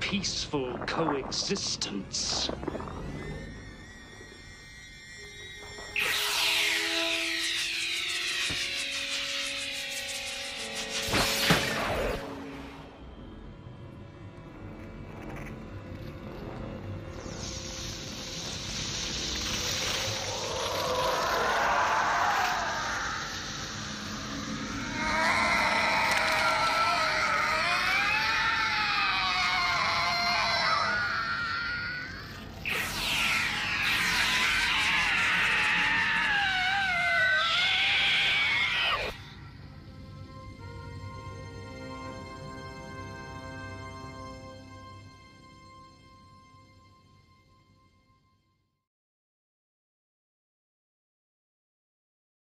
peaceful coexistence.